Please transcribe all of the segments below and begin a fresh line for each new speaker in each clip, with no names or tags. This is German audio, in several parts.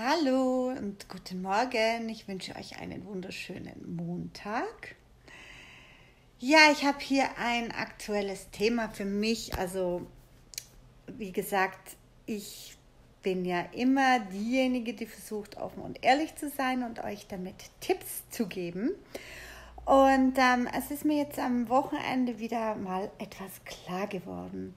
Hallo und guten Morgen. Ich wünsche euch einen wunderschönen Montag. Ja, ich habe hier ein aktuelles Thema für mich. Also, wie gesagt, ich bin ja immer diejenige, die versucht, offen und ehrlich zu sein und euch damit Tipps zu geben. Und ähm, es ist mir jetzt am Wochenende wieder mal etwas klar geworden.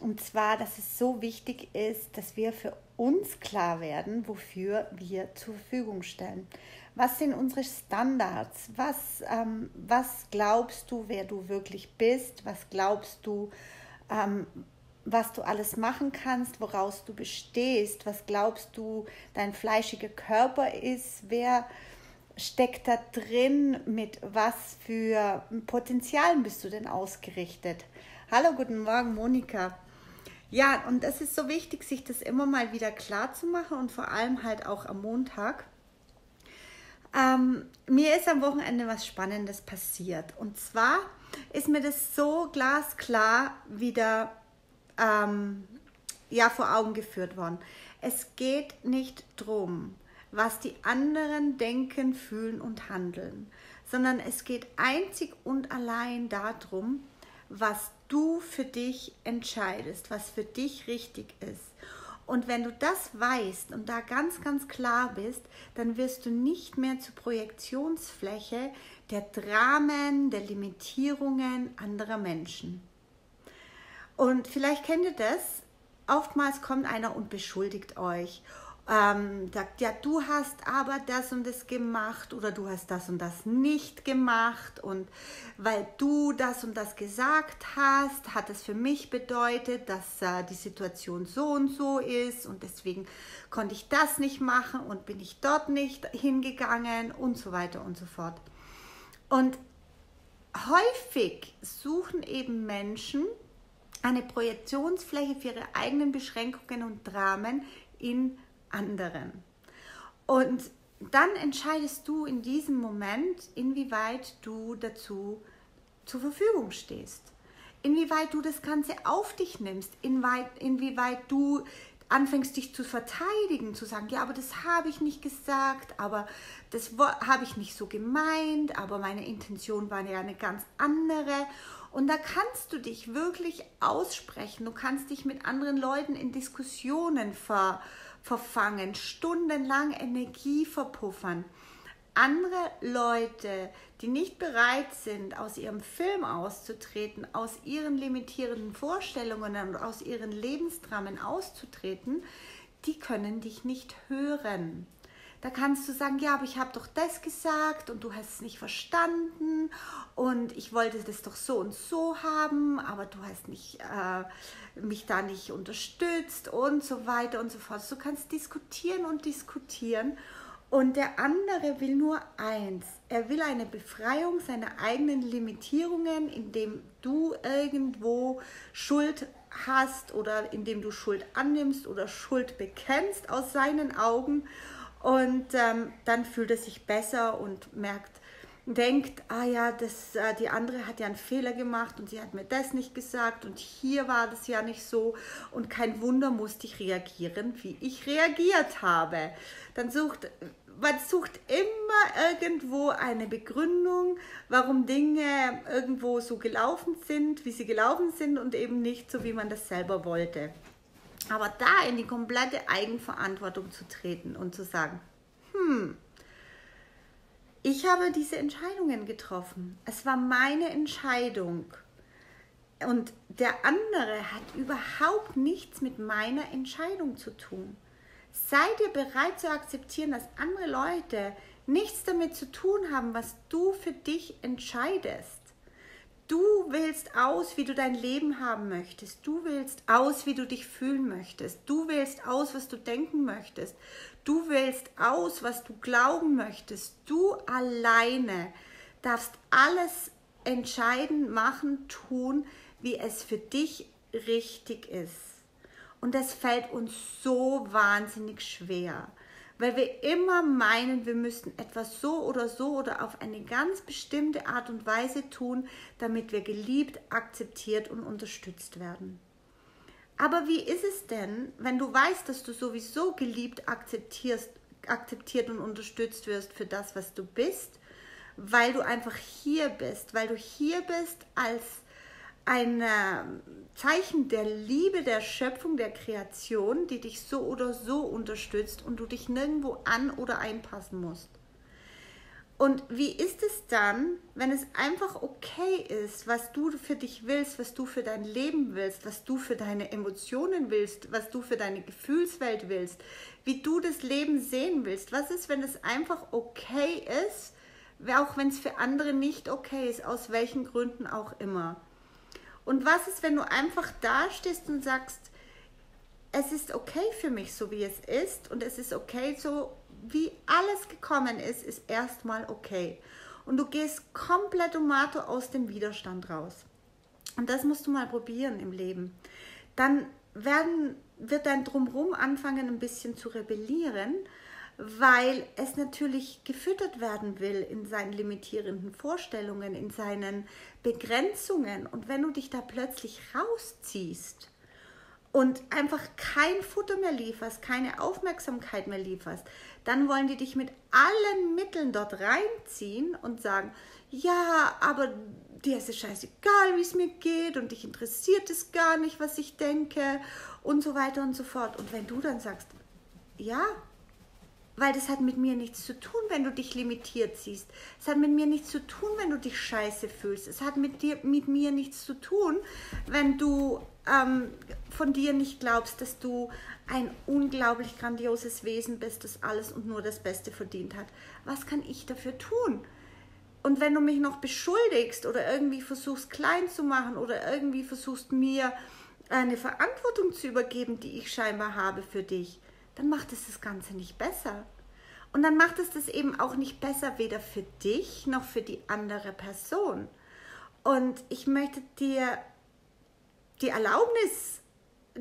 Und zwar, dass es so wichtig ist, dass wir für uns klar werden, wofür wir zur Verfügung stellen. Was sind unsere Standards? Was, ähm, was glaubst du, wer du wirklich bist? Was glaubst du, ähm, was du alles machen kannst, woraus du bestehst? Was glaubst du, dein fleischiger Körper ist? Wer steckt da drin? Mit was für Potenzialen bist du denn ausgerichtet? Hallo, guten Morgen, Monika. Ja, und es ist so wichtig, sich das immer mal wieder klar zu machen und vor allem halt auch am Montag. Ähm, mir ist am Wochenende was Spannendes passiert. Und zwar ist mir das so glasklar wieder ähm, ja, vor Augen geführt worden. Es geht nicht darum, was die anderen denken, fühlen und handeln, sondern es geht einzig und allein darum, was du für dich entscheidest, was für dich richtig ist. Und wenn du das weißt und da ganz, ganz klar bist, dann wirst du nicht mehr zur Projektionsfläche der Dramen, der Limitierungen anderer Menschen. Und vielleicht kennt ihr das. Oftmals kommt einer und beschuldigt euch ähm, sagt, ja, du hast aber das und das gemacht oder du hast das und das nicht gemacht und weil du das und das gesagt hast, hat es für mich bedeutet, dass äh, die Situation so und so ist und deswegen konnte ich das nicht machen und bin ich dort nicht hingegangen und so weiter und so fort. Und häufig suchen eben Menschen eine Projektionsfläche für ihre eigenen Beschränkungen und Dramen in anderen. Und dann entscheidest du in diesem Moment, inwieweit du dazu zur Verfügung stehst. Inwieweit du das Ganze auf dich nimmst, inwieweit, inwieweit du anfängst dich zu verteidigen, zu sagen, ja, aber das habe ich nicht gesagt, aber das habe ich nicht so gemeint, aber meine Intention war ja eine ganz andere. Und da kannst du dich wirklich aussprechen, du kannst dich mit anderen Leuten in Diskussionen ver, verfangen, stundenlang Energie verpuffern. Andere Leute, die nicht bereit sind, aus ihrem Film auszutreten, aus ihren limitierenden Vorstellungen und aus ihren Lebensdramen auszutreten, die können dich nicht hören. Da kannst du sagen, ja, aber ich habe doch das gesagt und du hast es nicht verstanden und ich wollte das doch so und so haben, aber du hast nicht, äh, mich da nicht unterstützt und so weiter und so fort. Du kannst diskutieren und diskutieren und der andere will nur eins. Er will eine Befreiung seiner eigenen Limitierungen, indem du irgendwo Schuld hast oder indem du Schuld annimmst oder Schuld bekennst aus seinen Augen und ähm, dann fühlt er sich besser und merkt, denkt, ah ja, das, äh, die andere hat ja einen Fehler gemacht und sie hat mir das nicht gesagt und hier war das ja nicht so und kein Wunder musste ich reagieren, wie ich reagiert habe. Dann sucht, man sucht immer irgendwo eine Begründung, warum Dinge irgendwo so gelaufen sind, wie sie gelaufen sind und eben nicht so, wie man das selber wollte. Aber da in die komplette Eigenverantwortung zu treten und zu sagen, hm, ich habe diese Entscheidungen getroffen. Es war meine Entscheidung. Und der andere hat überhaupt nichts mit meiner Entscheidung zu tun. Seid ihr bereit zu akzeptieren, dass andere Leute nichts damit zu tun haben, was du für dich entscheidest. Du wählst aus, wie du dein Leben haben möchtest. Du wählst aus, wie du dich fühlen möchtest. Du wählst aus, was du denken möchtest. Du wählst aus, was du glauben möchtest. Du alleine darfst alles entscheiden, machen, tun, wie es für dich richtig ist. Und das fällt uns so wahnsinnig schwer weil wir immer meinen, wir müssten etwas so oder so oder auf eine ganz bestimmte Art und Weise tun, damit wir geliebt, akzeptiert und unterstützt werden. Aber wie ist es denn, wenn du weißt, dass du sowieso geliebt, akzeptierst, akzeptiert und unterstützt wirst für das, was du bist, weil du einfach hier bist, weil du hier bist als ein ähm, Zeichen der Liebe, der Schöpfung, der Kreation, die dich so oder so unterstützt und du dich nirgendwo an oder einpassen musst. Und wie ist es dann, wenn es einfach okay ist, was du für dich willst, was du für dein Leben willst, was du für deine Emotionen willst, was du für deine Gefühlswelt willst, wie du das Leben sehen willst? Was ist, wenn es einfach okay ist, auch wenn es für andere nicht okay ist, aus welchen Gründen auch immer? Und was ist, wenn du einfach dastehst und sagst, es ist okay für mich, so wie es ist, und es ist okay, so wie alles gekommen ist, ist erstmal okay. Und du gehst komplett Tomato aus dem Widerstand raus. Und das musst du mal probieren im Leben. Dann werden, wird dein Drumherum anfangen, ein bisschen zu rebellieren, weil es natürlich gefüttert werden will in seinen limitierenden Vorstellungen, in seinen Begrenzungen. Und wenn du dich da plötzlich rausziehst und einfach kein Futter mehr lieferst, keine Aufmerksamkeit mehr lieferst, dann wollen die dich mit allen Mitteln dort reinziehen und sagen, ja, aber dir ist es scheißegal, wie es mir geht und dich interessiert es gar nicht, was ich denke und so weiter und so fort. Und wenn du dann sagst, ja, weil das hat mit mir nichts zu tun, wenn du dich limitiert siehst. Es hat mit mir nichts zu tun, wenn du dich scheiße fühlst. Es hat mit, dir, mit mir nichts zu tun, wenn du ähm, von dir nicht glaubst, dass du ein unglaublich grandioses Wesen bist, das alles und nur das Beste verdient hat. Was kann ich dafür tun? Und wenn du mich noch beschuldigst oder irgendwie versuchst klein zu machen oder irgendwie versuchst mir eine Verantwortung zu übergeben, die ich scheinbar habe für dich, dann macht es das Ganze nicht besser. Und dann macht es das eben auch nicht besser, weder für dich noch für die andere Person. Und ich möchte dir die Erlaubnis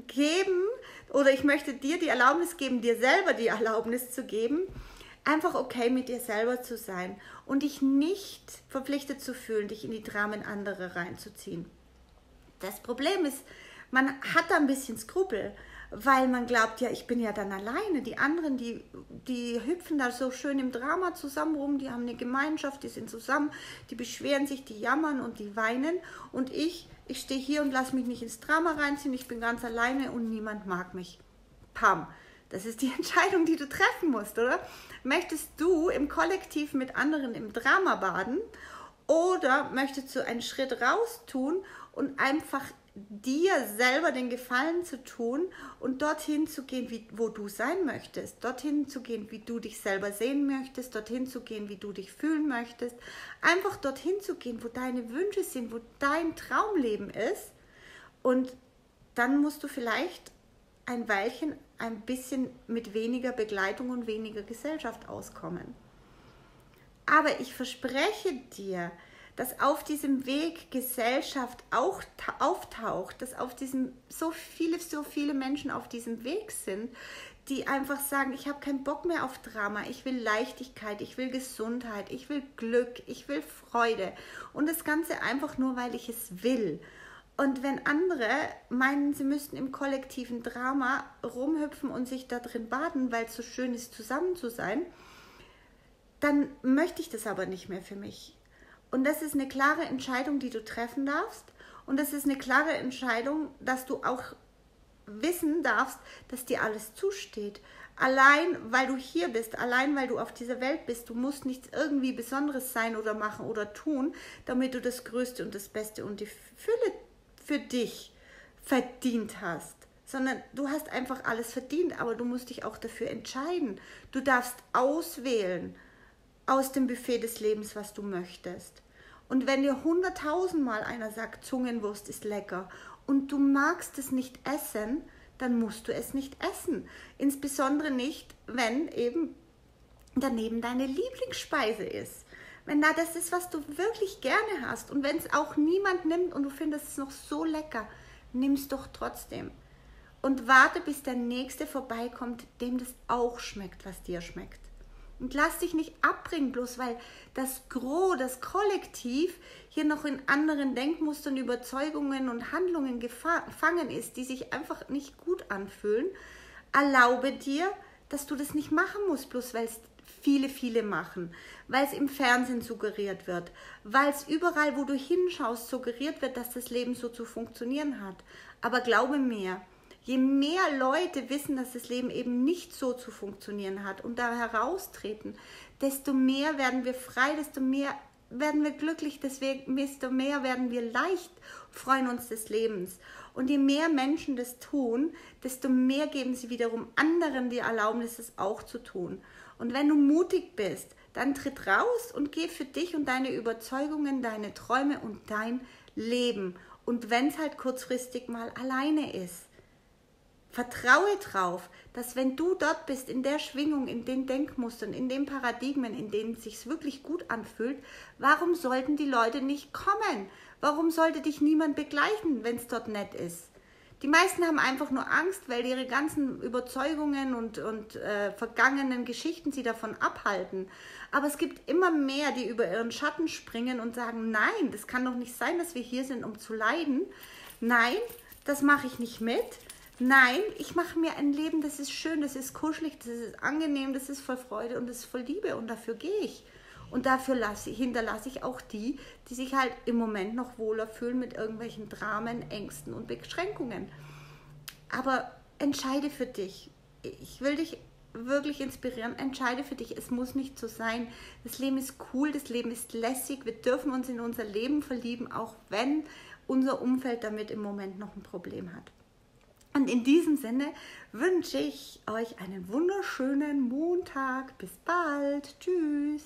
geben, oder ich möchte dir die Erlaubnis geben, dir selber die Erlaubnis zu geben, einfach okay mit dir selber zu sein und dich nicht verpflichtet zu fühlen, dich in die Dramen anderer reinzuziehen. Das Problem ist, man hat da ein bisschen Skrupel, weil man glaubt, ja, ich bin ja dann alleine. Die anderen, die, die hüpfen da so schön im Drama zusammen rum, die haben eine Gemeinschaft, die sind zusammen, die beschweren sich, die jammern und die weinen. Und ich, ich stehe hier und lasse mich nicht ins Drama reinziehen, ich bin ganz alleine und niemand mag mich. Pam. Das ist die Entscheidung, die du treffen musst, oder? Möchtest du im Kollektiv mit anderen im Drama baden oder möchtest du einen Schritt raus tun und einfach dir selber den Gefallen zu tun und dorthin zu gehen, wie, wo du sein möchtest, dorthin zu gehen, wie du dich selber sehen möchtest, dorthin zu gehen, wie du dich fühlen möchtest, einfach dorthin zu gehen, wo deine Wünsche sind, wo dein Traumleben ist. Und dann musst du vielleicht ein Weilchen ein bisschen mit weniger Begleitung und weniger Gesellschaft auskommen. Aber ich verspreche dir, dass auf diesem Weg Gesellschaft auch auftaucht, dass auf diesem so viele, so viele Menschen auf diesem Weg sind, die einfach sagen, ich habe keinen Bock mehr auf Drama, ich will Leichtigkeit, ich will Gesundheit, ich will Glück, ich will Freude und das Ganze einfach nur, weil ich es will. Und wenn andere meinen, sie müssten im kollektiven Drama rumhüpfen und sich da drin baden, weil es so schön ist, zusammen zu sein, dann möchte ich das aber nicht mehr für mich. Und das ist eine klare Entscheidung, die du treffen darfst. Und das ist eine klare Entscheidung, dass du auch wissen darfst, dass dir alles zusteht. Allein weil du hier bist, allein weil du auf dieser Welt bist, du musst nichts irgendwie Besonderes sein oder machen oder tun, damit du das Größte und das Beste und die Fülle für dich verdient hast. Sondern du hast einfach alles verdient, aber du musst dich auch dafür entscheiden. Du darfst auswählen aus dem Buffet des Lebens, was du möchtest. Und wenn dir hunderttausendmal einer sagt, Zungenwurst ist lecker und du magst es nicht essen, dann musst du es nicht essen. Insbesondere nicht, wenn eben daneben deine Lieblingsspeise ist. Wenn da das ist, was du wirklich gerne hast und wenn es auch niemand nimmt und du findest es noch so lecker, nimm es doch trotzdem. Und warte, bis der Nächste vorbeikommt, dem das auch schmeckt, was dir schmeckt. Und lass dich nicht abbringen, bloß weil das Gros, das Kollektiv hier noch in anderen Denkmustern, Überzeugungen und Handlungen gefangen ist, die sich einfach nicht gut anfühlen. Erlaube dir, dass du das nicht machen musst, bloß weil es viele, viele machen, weil es im Fernsehen suggeriert wird, weil es überall, wo du hinschaust, suggeriert wird, dass das Leben so zu funktionieren hat. Aber glaube mir, je mehr Leute wissen, dass das Leben eben nicht so zu funktionieren hat und da heraustreten, desto mehr werden wir frei, desto mehr werden wir glücklich, desto mehr werden wir leicht freuen uns des Lebens. Und je mehr Menschen das tun, desto mehr geben sie wiederum anderen die Erlaubnis, es auch zu tun. Und wenn du mutig bist, dann tritt raus und geh für dich und deine Überzeugungen, deine Träume und dein Leben. Und wenn es halt kurzfristig mal alleine ist, Vertraue drauf, dass wenn du dort bist, in der Schwingung, in den Denkmustern, in den Paradigmen, in denen es sich wirklich gut anfühlt, warum sollten die Leute nicht kommen? Warum sollte dich niemand begleiten, wenn es dort nett ist? Die meisten haben einfach nur Angst, weil ihre ganzen Überzeugungen und, und äh, vergangenen Geschichten sie davon abhalten. Aber es gibt immer mehr, die über ihren Schatten springen und sagen, nein, das kann doch nicht sein, dass wir hier sind, um zu leiden. Nein, das mache ich nicht mit. Nein, ich mache mir ein Leben, das ist schön, das ist kuschelig, das ist angenehm, das ist voll Freude und das ist voll Liebe und dafür gehe ich. Und dafür lasse, hinterlasse ich auch die, die sich halt im Moment noch wohler fühlen mit irgendwelchen Dramen, Ängsten und Beschränkungen. Aber entscheide für dich. Ich will dich wirklich inspirieren. Entscheide für dich. Es muss nicht so sein. Das Leben ist cool, das Leben ist lässig. Wir dürfen uns in unser Leben verlieben, auch wenn unser Umfeld damit im Moment noch ein Problem hat. Und in diesem Sinne wünsche ich euch einen wunderschönen Montag. Bis bald. Tschüss.